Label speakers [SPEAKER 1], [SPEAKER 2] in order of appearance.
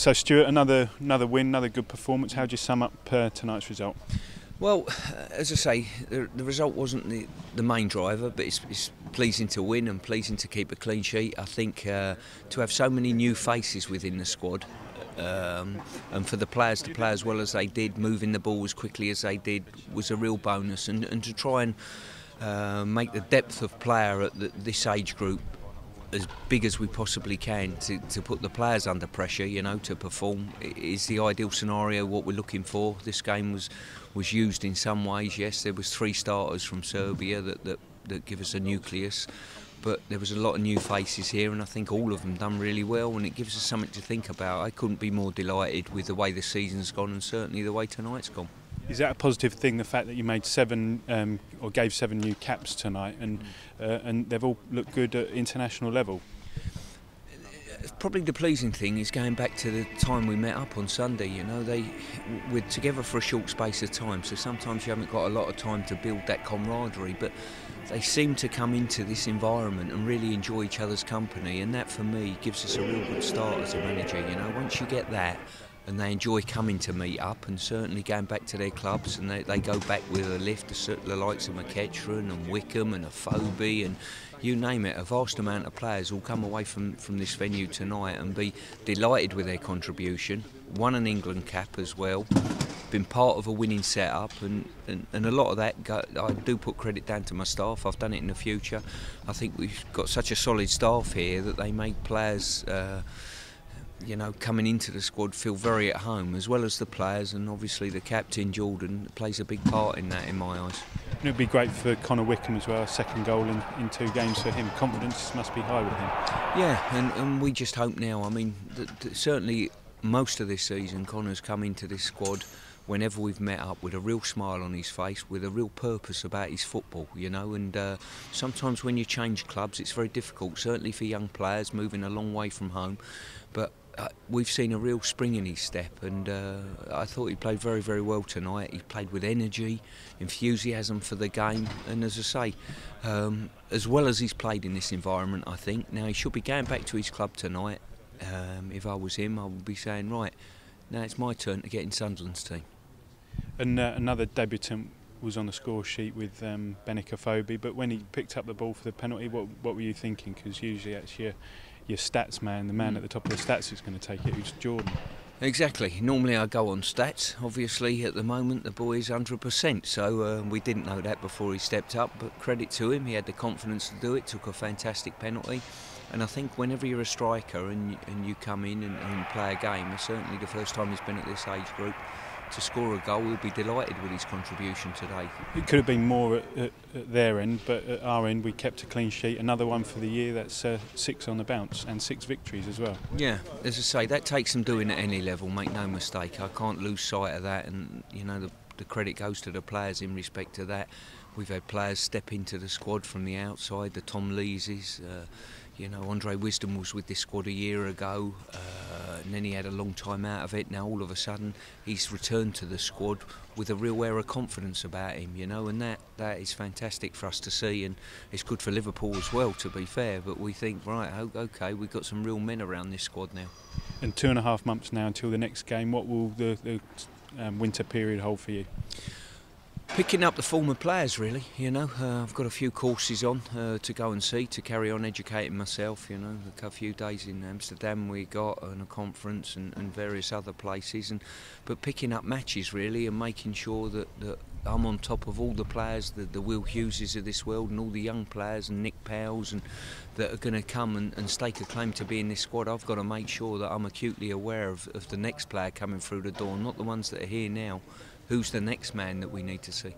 [SPEAKER 1] So Stuart, another another win, another good performance. How do you sum up uh, tonight's result?
[SPEAKER 2] Well, as I say, the, the result wasn't the, the main driver, but it's, it's, pleasing to win and pleasing to keep a clean sheet. I think uh, to have so many new faces within the squad, um, and for the players to play as well as they did, moving the ball as quickly as they did, was a real bonus. And, and to try and uh, make the depth of player at the, this age group as big as we possibly can to, to put the players under pressure, you know, to perform is the ideal scenario. What we're looking for. This game was was used in some ways. Yes, there was three starters from Serbia that that, that give us a nucleus, but there was a lot of new faces here, and I think all of them done really well, and it gives us something to think about. I couldn't be more delighted with the way the season's gone, and certainly the way tonight's gone.
[SPEAKER 1] Is that a positive thing? The fact that you made seven um, or gave seven new caps tonight, and uh, and they've all looked good at international level.
[SPEAKER 2] Probably the pleasing thing is going back to the time we met up on Sunday. You know, they we're together for a short space of time, so sometimes you haven't got a lot of time to build that camaraderie. But they seem to come into this environment and really enjoy each other's company, and that for me gives us a real good start as a manager. You know, once you get that and they enjoy coming to meet up and certainly going back to their clubs and they, they go back with a lift to the likes of McEachran and Wickham and Afobe and you name it, a vast amount of players will come away from, from this venue tonight and be delighted with their contribution. Won an England cap as well, been part of a winning setup, and, and, and a lot of that go, I do put credit down to my staff. I've done it in the future. I think we've got such a solid staff here that they make players. Uh, you know, coming into the squad feel very at home, as well as the players, and obviously the captain Jordan plays a big part in that in my eyes.
[SPEAKER 1] it would be great for Connor Wickham as well, second goal in, in two games for him. Confidence must be high with him.
[SPEAKER 2] Yeah, and, and we just hope now. I mean, certainly most of this season, Connor's come into this squad whenever we've met up with a real smile on his face, with a real purpose about his football, you know. And uh, sometimes when you change clubs, it's very difficult, certainly for young players moving a long way from home. But we've seen a real spring in his step, and uh, I thought he played very, very well tonight. He played with energy, enthusiasm for the game, and as I say, um, as well as he's played in this environment, I think now he should be going back to his club tonight. Um, if I was him, I would be saying, right, now it's my turn to get in Sunderland's team.
[SPEAKER 1] And uh, another debutant was on the score sheet with um, Benik Afobe, but when he picked up the ball for the penalty, what, what were you thinking? Because usually that's your your stats man, the man mm. at the top of the stats who's going to take it, who's Jordan.
[SPEAKER 2] Exactly. Normally I go on stats. Obviously, at the moment, the boy is 100%. So uh, we didn't know that before he stepped up. But credit to him, he had the confidence to do it. Took a fantastic penalty. And I think whenever you're a striker and, and you come in and, and play a game, certainly the first time he's been at this age group, to score a goal, we'll be delighted with his contribution today.
[SPEAKER 1] It could have been more at, at, at, their end, but at our end, we kept a clean sheet. Another one for the year. That's uh, six on the bounce and six victories as well.
[SPEAKER 2] Yeah, as I say, that takes some doing at any level. Make no mistake. I can't lose sight of that, and you know the, the credit goes to the players in respect to that. We've had players step into the squad from the outside. The Tom Leeses. Uh, you know, Andre Wisdom was with this squad a year ago, uh, and then he had a long time out of it. Now all of a sudden, he's returned to the squad with a real air of confidence about him. You know, and that that is fantastic for us to see, and it's good for Liverpool as well. To be fair, but we think right, okay, we've got some real men around this squad now.
[SPEAKER 1] And two and a half months now until the next game. What will the, the um, winter period hold for you?
[SPEAKER 2] Picking up the former players really you know. Uh, I've got a few courses on uh, to go and see to carry on educating myself you know. A few days in Amsterdam we got and a conference and, and various other places and but picking up matches really and making sure that, that I'm on top of all the players the, the Will Hugheses of this world and all the young players and Nick Powells and that are going to come and, and stake a claim to be in this squad. I've got to make sure that I'm acutely aware of, of the next player coming through the door not the ones that are here now who's the next man that we need to see.